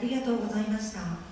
ありがとうございました。